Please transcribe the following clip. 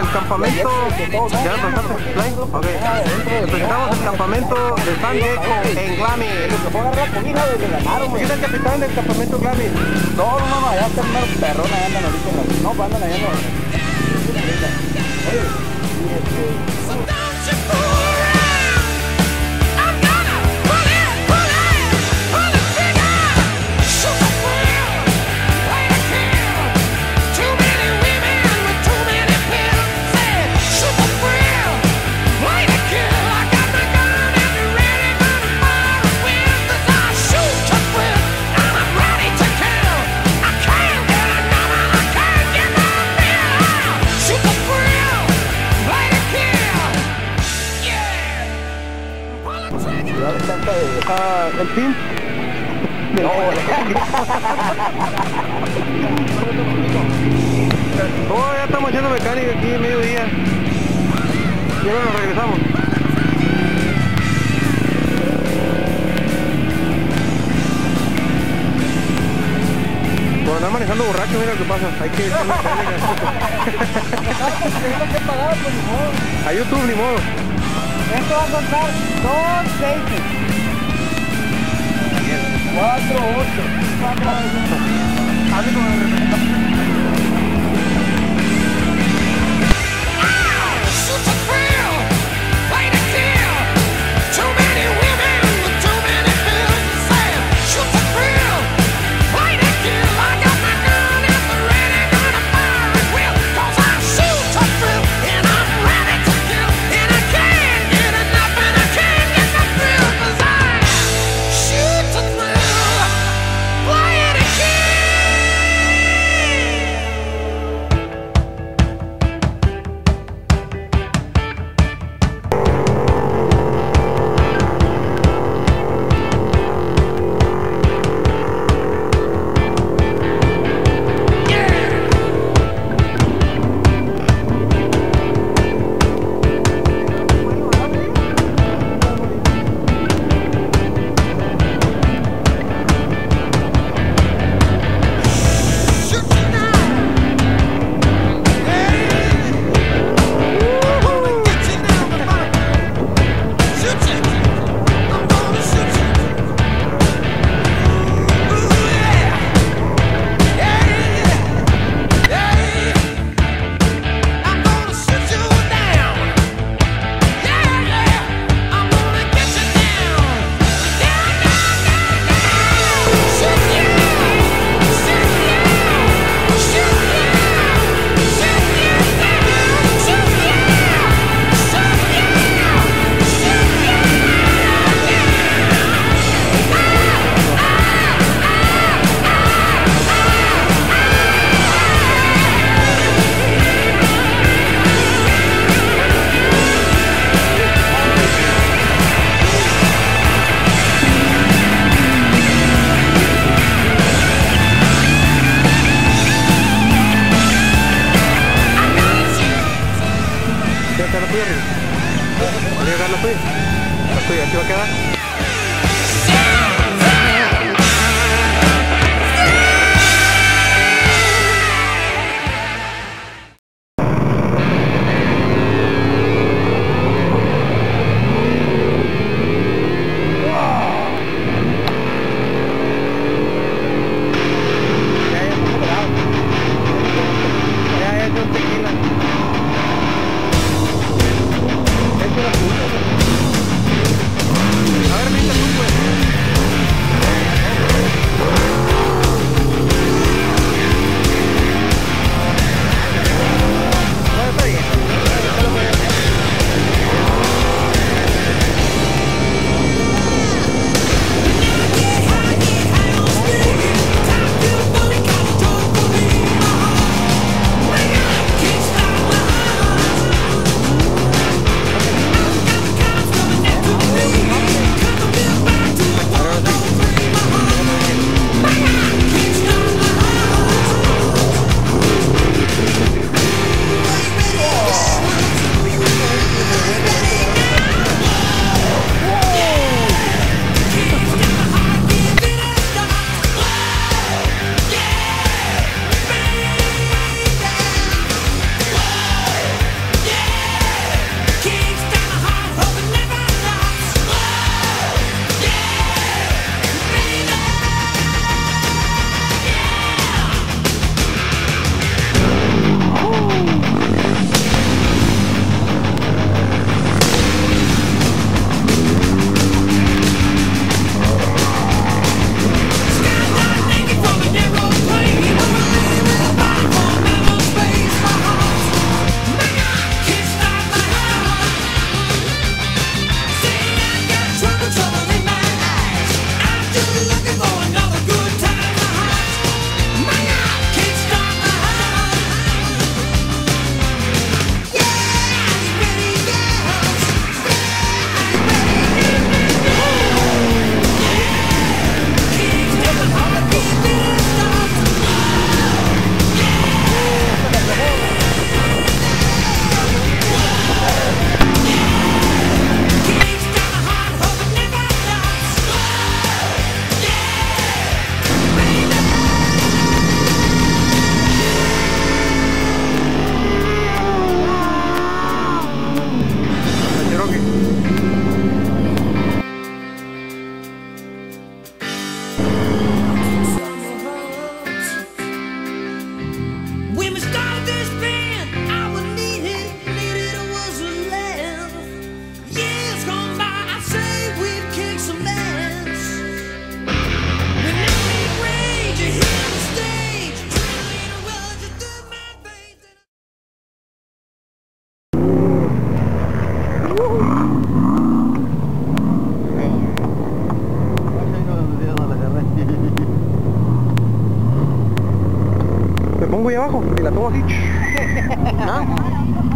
el campamento. Ya Presentamos el campamento de San Diego en Glami. ¿Quién es el capitán del campamento Glami? No, no, no, allá están unos andan ahorita. No, andan allá el pin. No, oh, ya estamos haciendo mecánica aquí, en mediodía. Y ahora nos regresamos. Cuando manejando borracho, mira lo que pasa. Hay que hacer mecánica. A YouTube, ni modo. Esto va a contar dos safety. 4, 8. Sabe como é Yeah! Vuotic? No?